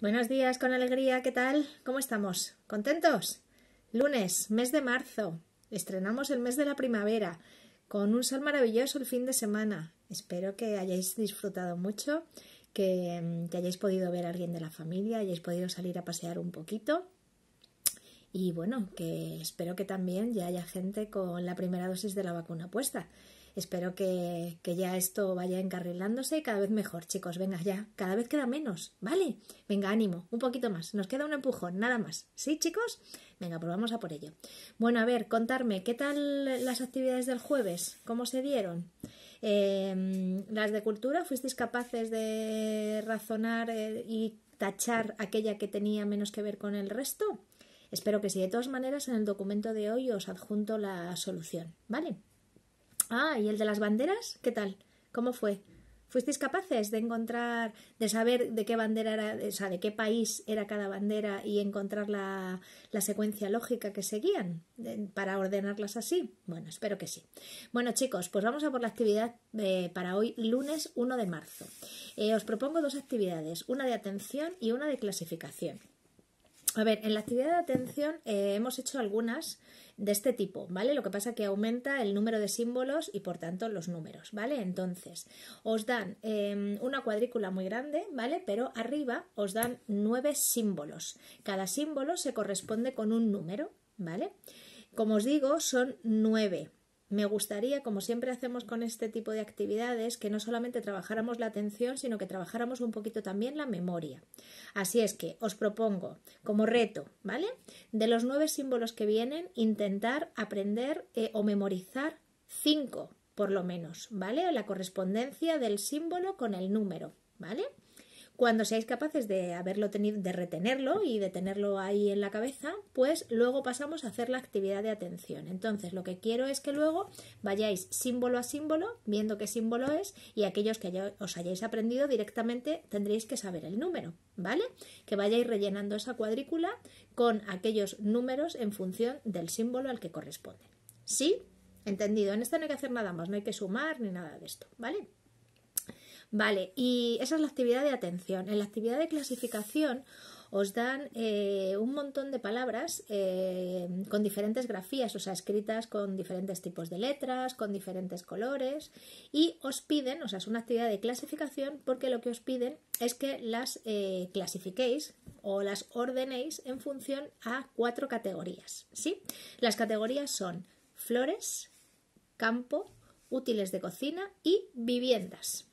Buenos días con alegría, ¿qué tal? ¿Cómo estamos? ¿Contentos? Lunes, mes de marzo. Estrenamos el mes de la primavera con un sol maravilloso el fin de semana. Espero que hayáis disfrutado mucho, que, que hayáis podido ver a alguien de la familia, hayáis podido salir a pasear un poquito. Y bueno, que espero que también ya haya gente con la primera dosis de la vacuna puesta. Espero que, ya esto vaya encarrilándose cada vez mejor, chicos. Venga, ya, cada vez queda menos, ¿vale? Venga, ánimo, un poquito más. Nos queda un empujón, nada más. ¿Sí, chicos? Venga, pues vamos a por ello. Bueno, a ver, contarme, ¿qué tal las actividades del jueves? ¿Cómo se dieron? Em, las de cultura, ¿fuisteis capaces de razonar eh, y tachar aquella que tenía menos que ver con el resto? Espero que sí. De todas maneras, en el documento de hoy os adjunto la solución, ¿vale? Ah, ¿y el de las banderas? ¿Qué tal? ¿Cómo fue? ¿Fuisteis capaces de encontrar, de saber de qué bandera era, o sea, de qué país era cada bandera y encontrar la, secuencia lógica que seguían para ordenarlas así? Bueno, espero que sí. Bueno, chicos, pues vamos a por la actividad eh, para hoy, lunes 1 de marzo. Eh, os propongo dos actividades, una de atención y una de clasificación. A ver, en la actividad de atención eh, hemos hecho algunas de este tipo, ¿vale? Lo que pasa que aumenta el número de símbolos y por tanto los números, ¿vale? Entonces, os dan em, una cuadrícula muy grande, ¿vale? Pero arriba os dan nueve símbolos. Cada símbolo se corresponde con un número, ¿vale? Como os digo, son nueve, me gustaría, como siempre hacemos con este tipo de actividades, que no solamente trabajáramos la atención, sino que trabajáramos un poquito también la memoria. Así es que os propongo como reto, ¿vale? De los nueve símbolos que vienen, intentar aprender eh, o memorizar cinco, por lo menos, ¿vale? La correspondencia del símbolo con el número, ¿vale? Cuando seáis capaces de haberlo tenido, de retenerlo y de tenerlo ahí en la cabeza, pues luego pasamos a hacer la actividad de atención. Entonces, lo que quiero es que luego vayáis símbolo a símbolo, viendo qué símbolo es, y aquellos que os hayáis aprendido directamente tendréis que saber el número, ¿vale? Que vayáis rellenando esa cuadrícula con aquellos números en función del símbolo al que corresponde. ¿Sí? Entendido. En esta no hay que hacer nada más, no hay que sumar ni nada de esto, ¿vale? Vale, y esa es la actividad de atención. En la actividad de clasificación os dan eh, un montón de palabras eh, con diferentes grafías, o sea, escritas con diferentes tipos de letras, con diferentes colores, y os piden, o sea, es una actividad de clasificación porque lo que os piden es que las eh, clasifiquéis o las ordenéis en función a cuatro categorías, ¿sí? Las categorías son flores, campo, útiles de cocina y viviendas.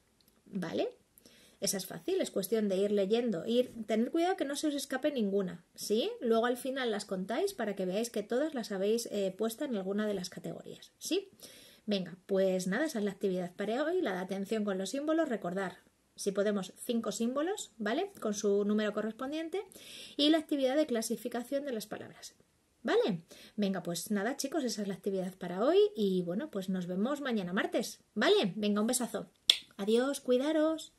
¿Vale? Esa es fácil, es cuestión de ir leyendo, ir, tener cuidado que no se os escape ninguna, ¿sí? Luego al final las contáis para que veáis que todas las habéis eh, puesto en alguna de las categorías, ¿sí? Venga, pues nada, esa es la actividad para hoy, la de atención con los símbolos, recordar, si podemos, cinco símbolos, ¿vale? Con su número correspondiente, y la actividad de clasificación de las palabras. ¿Vale? Venga, pues nada, chicos, esa es la actividad para hoy y bueno, pues nos vemos mañana martes. ¿Vale? Venga, un besazo. Adiós, cuidaros.